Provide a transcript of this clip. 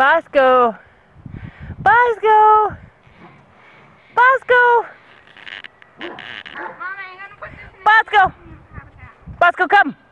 Bosco. Bosco. Bosco. Bosco. Bosco, come.